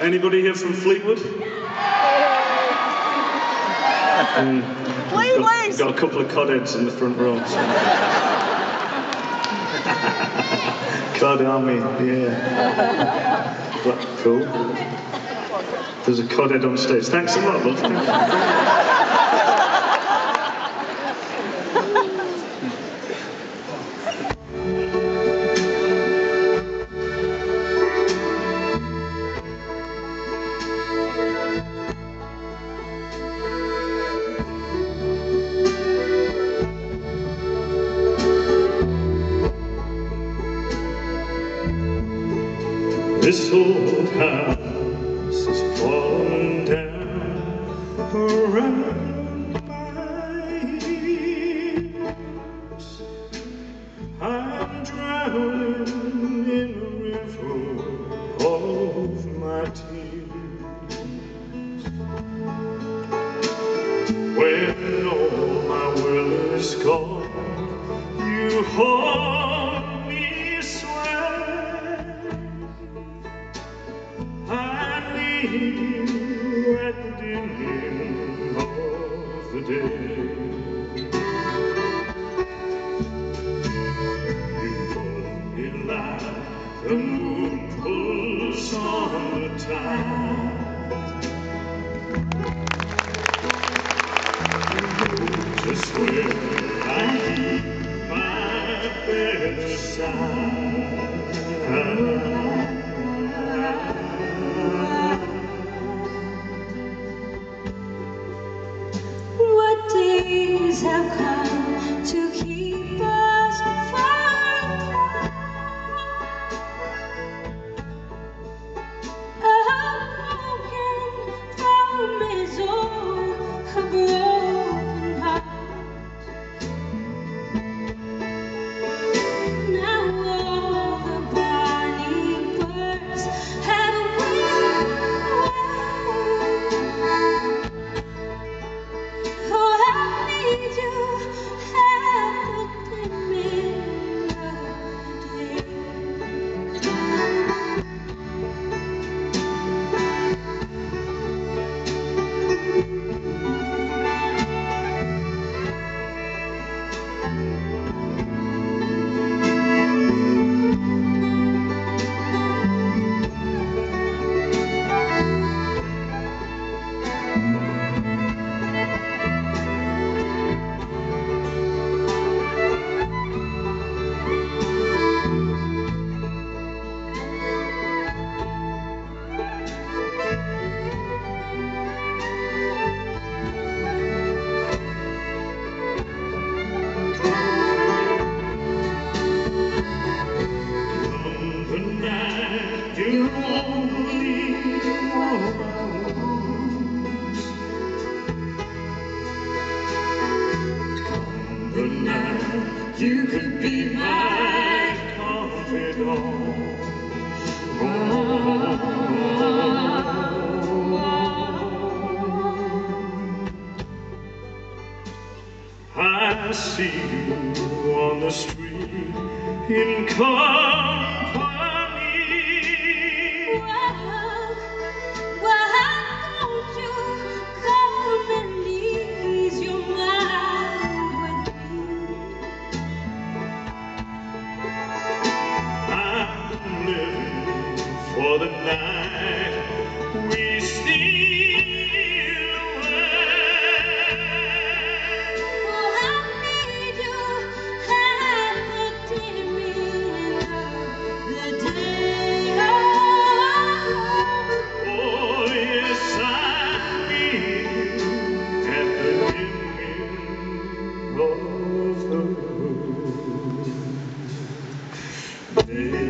Anybody here from Fleetwood? Mm, Please, got a couple of codheads in the front row. So. Cod Army, yeah. Well, cool. There's a codhead on stage. Thanks a lot, love. Thank you. This old house is falling down around my ears. I'm drowning in a river of my tears. When all my will is gone, you hold You at the beginning of the day. You me like the moon the tide. Just where I see you on the street in company. Well, why don't you come and ease your mind with me? I'm living for the night of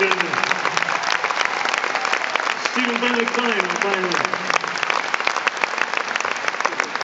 gentlemen. Stephen Bannock on violin.